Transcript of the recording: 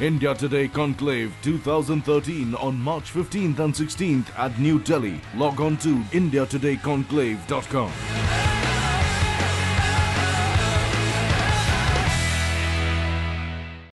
India Today Conclave 2013 on March 15th and 16th at New Delhi. Log on to indiatodayconclave.com.